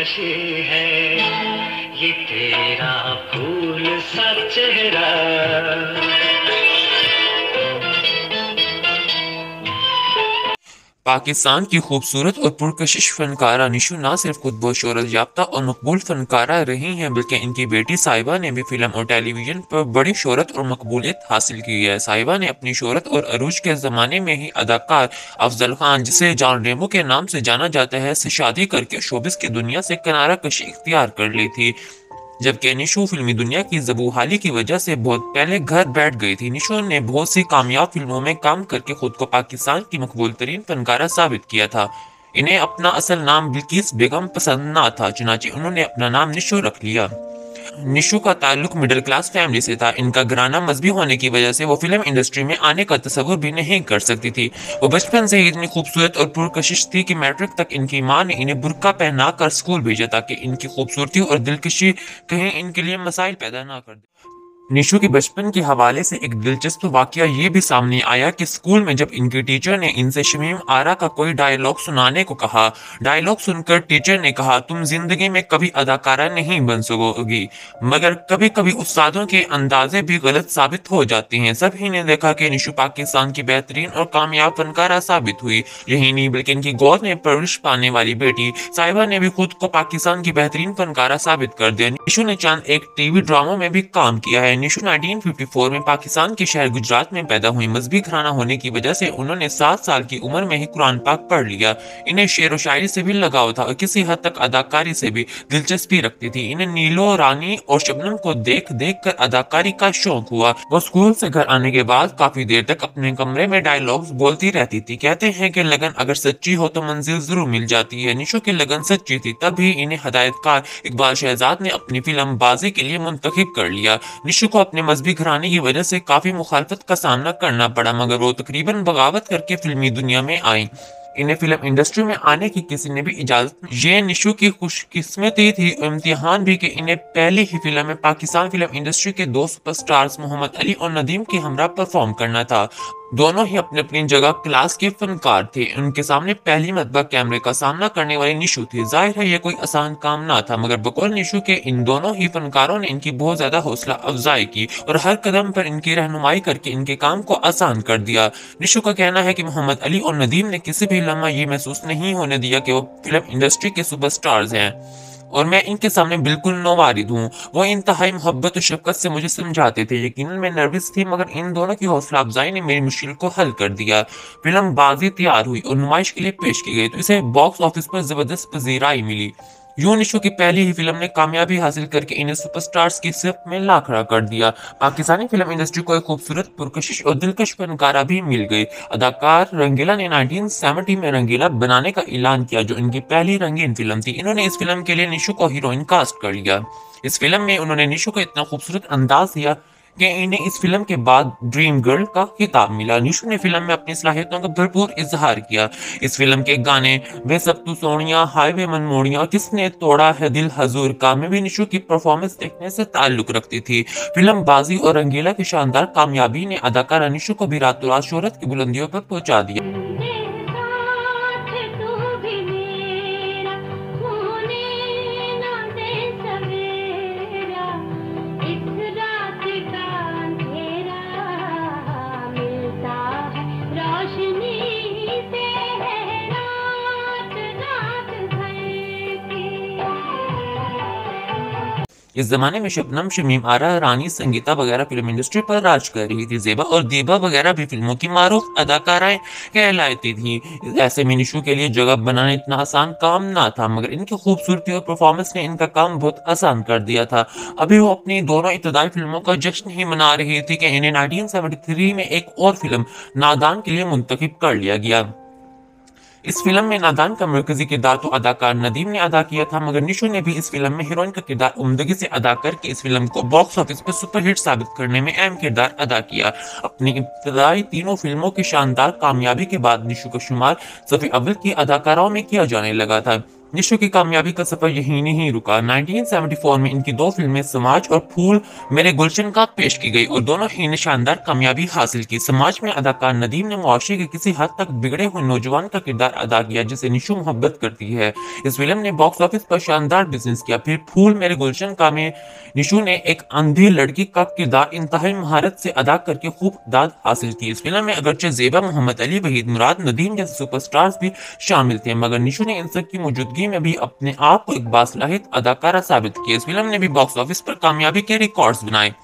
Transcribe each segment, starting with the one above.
ऐसी है। ये तेरा फूल सा चेहरा। पाकिस्तान की खूबसूरत और पुरकशिश फनकारा निशु ना सिर्फ़ खुद बहुत शहरत याफ्ता और मकबूल फनकारा रही हैं, बल्कि इनकी बेटी साहिबा ने भी फ़िल्म और टेलीविज़न पर बड़ी शहरत और मकबूलियत हासिल की है। साहिबा ने अपनी शहरत और अरूज के ज़माने में ही अदाकार अफजल खान, जिसे जॉन रेमो के नाम से जाना जाता है, से शादी करके शोबिस की दुनिया से किनारा कशी इख्तियार कर ली थी। जबकि निशु फिल्मी दुनिया की जबूहाली की वजह से बहुत पहले घर बैठ गई थी। निशु ने बहुत सी कामयाब फ़िल्मों में काम करके खुद को पाकिस्तान की मकबूल तरीन फनकारा साबित किया था। इन्हें अपना असल नाम बिल्किस बेगम पसंद ना था, चुनाचे उन्होंने अपना नाम निशु रख लिया। निशु का ताल्लुक मिडिल क्लास फैमिली से था। इनका घराना मजबी होने की वजह से वो फ़िल्म इंडस्ट्री में आने का तस्वुर भी नहीं कर सकती थी। वो बचपन से ही इतनी खूबसूरत और पुरकशिश थी कि मैट्रिक तक इनकी माँ ने इन्हें बुरका पहना कर स्कूल भेजा ताकि इनकी खूबसूरती और दिलकशी कहीं इनके लिए मसाइल पैदा ना कर दे। निशु के बचपन के हवाले से एक दिलचस्प वाक्य ये भी सामने आया कि स्कूल में जब इनकी टीचर ने इनसे शमीम आरा का कोई डायलॉग सुनाने को कहा डायलॉग सुनकर टीचर ने कहा, तुम ज़िंदगी में कभी अदाकारा नहीं बन सकोगी, मगर कभी कभी उस्तादों के अंदाजे भी गलत साबित हो जाते हैं। सभी ने देखा कि निशु पाकिस्तान की बेहतरीन और कामयाब फनकारा साबित हुई। यही नहीं, बल्कि इनकी गौर में परवरिश पाने वाली बेटी साहिबा ने भी खुद को पाकिस्तान की बेहतरीन फनकारा साबित कर दिया। निशु ने चाँद एक टीवी ड्रामों में भी काम किया है। निशु 1954 में पाकिस्तान के शहर गुजरात में पैदा हुई मजहबी घराना होने की वजह से उन्होंने सात साल की उम्र में ही कुरान पाक पढ़ लिया। इन्हें शेर व शायरी से भी लगाव था और किसी हद तक अदाकारी से भी दिलचस्पी रखती थी। इन्हें नीलो, रानी और शबनम को देख देख कर अदाकारी का शौक हुआ। वो स्कूल से घर आने के बाद काफ़ी देर तक अपने कमरे में डायलॉग्स बोलती रहती थी। कहते हैं कि लगन अगर सच्ची हो तो मंजिल ज़रूर मिल जाती है। निशो की लगन सच्ची थी तभी इन्हें हदायतकार इकबाल शहजाद ने अपनी फ़िल्म बाजी के लिए मुंतखब कर लिया। निशु को अपने मजहबी घराने की वजह से काफ़ी मुखालफत का सामना करना पड़ा, मगर वो तकरीबन बगावत करके फिल्मी दुनिया में आई। इन्हें फ़िल्म इंडस्ट्री में आने की किसी ने भी इजाज़त ये निशु की खुशकिस्मती थी, इम्तिहान भी कि इन्हें पहली ही फ़िल्म में पाकिस्तान फ़िल्म इंडस्ट्री के दो सुपरस्टार्स मोहम्मद अली और नदीम के हमरा परफॉर्म करना था। दोनों ही अपनी अपनी जगह क्लास के फनकार थे। उनके सामने पहली मतबा कैमरे का सामना करने वाली निशु थी। ज़ाहिर है यह कोई आसान काम ना था, मगर बकौल निशु के इन दोनों ही फनकारों ने इनकी बहुत ज़्यादा हौसला अफजाई की और हर कदम पर इनकी रहनुमाई करके इनके काम को आसान कर दिया। निशु का कहना है कि मोहम्मद अली और नदीम ने किसी भी लम्हा ये महसूस नहीं होने दिया कि वो फ़िल्म इंडस्ट्री के सुपरस्टार्स हैं। और मैं इनके सामने बिल्कुल नवारिद हूँ। वो इंतहाई मोहब्बत और शफकत से मुझे समझाते थे यकीन मैं नर्वस थी, मगर इन दोनों की हौसला अफजाई ने मेरी मुश्किल को हल कर दिया। फ़िल्म बाजी तैयार हुई और नुमाइश के लिए पेश की गई तो इसे बॉक्स ऑफ़िस पर ज़बरदस्त पजीराई मिली। यूँ निशो की पहली ही फ़िल्म ने कामयाबी हासिल करके इन्हें सुपरस्टार्स की सिर्फ़ में ला खड़ा कर दिया। पाकिस्तानी फ़िल्म इंडस्ट्री को एक खूबसूरत, पुरकशिश और दिलकश फनकारा भी मिल गई। अदाकार रंगीला ने 1970 में रंगीला बनाने का ऐलान किया, जो इनकी पहली रंगीन फ़िल्म थी। इन्होंने इस फ़िल्म के लिए निशु को हीरोइन कास्ट कर लिया। इस फ़िल्म में उन्होंने निशु को इतना खूबसूरत अंदाज दिया कि इन्हें इस फ़िल्म के बाद ड्रीम गर्ल का खिताब मिला। निशु ने फ़िल्म में अपनी सलाहियतों का भरपूर इजहार किया। इस फ़िल्म के गाने, वे सब तू सोनिया, हाईवे मनमोड़िया किसने तोड़ा है दिल हजूर का, में भी निशु की परफॉर्मेंस देखने से ताल्लुक रखती थी। फ़िल्म बाजी और रंगीला की शानदार कामयाबी ने अदाकारा निशु को भी रातों रात शोहरत की बुलंदियों पर पहुँचा दिया। इस जमाने में शबनम शमीम आरा, रानी संगीता वगैरह फ़िल्म इंडस्ट्री पर राज कर रही थी। जेबा और दीबा वगैरह भी फ़िल्मों की मारूफ अदाकाराएँ कहलाती थी। ऐसे में निशु के लिए जगह बनाना इतना आसान काम ना था, मगर इनकी खूबसूरती और परफॉर्मेंस ने इनका काम बहुत आसान कर दिया था। अभी वो अपनी दोनों इब्तदाई फ़िल्मों का जश्न ही मना रही थी कि इन्हें 1973 में एक और फ़िल्म नादान के लिए मुंतखब कर लिया गया। इस फ़िल्म में नादान का मरकजी किरदार तो अदाकार नदीम ने अदा किया था, मगर निशु ने भी इस फ़िल्म में हीरोइन का किरदार उमदगी से अदा करके इस फ़िल्म को बॉक्स ऑफ़िस पर सुपरहिट साबित करने में अहम किरदार अदा किया। अपनी इब्तदाई तीनों फ़िल्मों की शानदार कामयाबी के बाद निशु का शुमार सफी अव्वल की अदाकाराओं में किया जाने लगा था। निशु की कामयाबी का सफ़र यहीं नहीं रुका। 1974 में इनकी दो फ़िल्में समाज और फूल मेरे गुलशन का पेश की गई और दोनों ही ने शानदार कामयाबी हासिल की। समाज में अदाकार नदीम ने मुआशरे के किसी हद तक बिगड़े हुए नौजवान का किरदार अदा किया, जिसे निशु मोहब्बत करती है। इस फ़िल्म ने बॉक्स ऑफ़िस पर शानदार बिज़नेस किया। फिर फूल मेरे गुलशन का में निशु ने एक अंधी लड़की का किरदार इंतहाई महारत से अदा करके खूब दाद हासिल की। इस फ़िल्म में अगरचे जेबा, मोहम्मद अली, वहीद मुराद, नदीम जैसे सुपरस्टार्स भी शामिल थे, मगर निशु ने इन सब की मौजूदगी में भी अपने आप को एक बासलाहित अदाकारा साबित किया। इस फ़िल्म ने भी बॉक्स ऑफ़िस पर कामयाबी के रिकॉर्ड्स बनाए।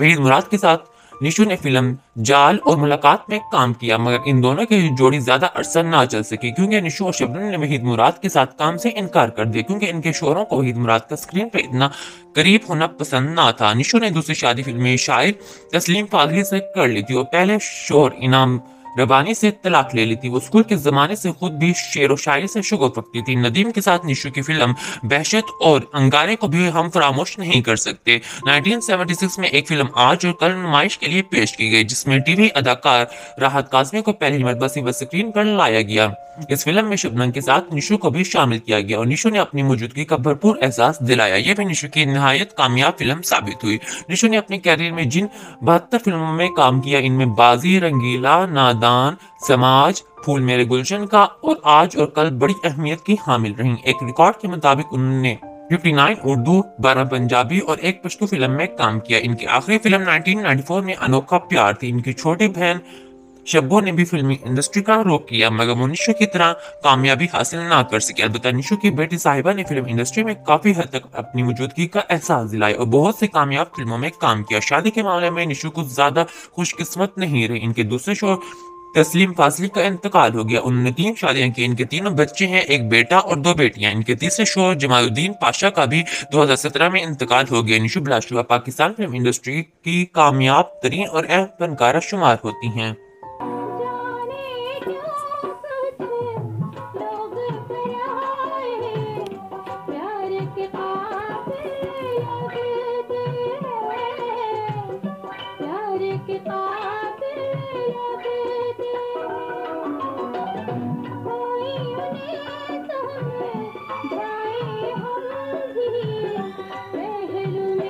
वहीद मुराद के साथ निशु ने फ़िल्म जाल और मुलाकात में काम किया, मगर इन दोनों की जोड़ी ज़्यादा अरसा ना चल सकी, क्योंकि निशु और शबनम ने वहीद मुराद के साथ काम से इनकार कर दिया, क्योंकि इनके शोरों को वहीद मुराद का स्क्रीन पर इतना करीब होना पसंद ना था। निशु ने दूसरी शादी फ़िल्म शायर तस्लीम फाजली से कर ली थी, और पहले शोर इनाम रबानी से तलाक ले ली थी। वो स्कूल के जमाने से खुद भी शेर व शायरी से शुगर रखती थी। नदीम के साथ निशु की फ़िल्म बहशत और अंगारे को भी हम फरामोश नहीं कर सकते। 1976 में एक फ़िल्म आज और कल नुमाइश के लिए पेश की गई, जिसमें टीवी अदाकार राहत काजमी को पहली मरतबा सिल्वर स्क्रीन पर लाया गया। इस फ़िल्म में शबनम के साथ निशु को भी शामिल किया गया और निशु ने अपनी मौजूदगी का भरपूर एहसास दिलाया। यह भी निशु की नहायत कामयाब फ़िल्म साबित हुई। निशु ने अपने कैरियर में जिन बहत्तर फ़िल्मों में काम किया, इनमें बाजी, रंगीला नादान समाज, फूल मेरे गुलशन का और आज और कल बड़ी अहमियत की हामिल रही। एक रिकॉर्ड के मुताबिक उन्होंने 59 उर्दू 12 पंजाबी और एक पश्तो फ़िल्म में काम किया। इनकी आखिरी फ़िल्म 1994 में अनोखा प्यार थी। इनकी छोटी बहन शब्बो ने भी फिल्मी इंडस्ट्री का रुख किया, मगर वो निशु की तरह कामयाबी हासिल ना कर सके। अलबत्ता निशु की बेटी साहिबा ने फ़िल्म इंडस्ट्री में काफ़ी हद तक अपनी मौजूदगी का एहसास दिलाया और बहुत सी कामयाब फ़िल्मों में काम किया। शादी के मामले में निशु कुछ ज़्यादा खुशकिस्मत नहीं रही। इनके दूसरे शो तस्लीम फासली का इंतकाल हो गया। उन्होंने तीन शादियाँ की, इनके तीनों बच्चे हैं, एक बेटा और दो बेटियाँ। इनके तीसरे शोहर जमालुद्दीन पाशा का भी 2017 में इंतकाल हो गया। निशु बिलाशुबा पाकिस्तान फ़िल्म इंडस्ट्री की कामयाब तरीन और अहम फनकारा शुमार होती हैं। के पास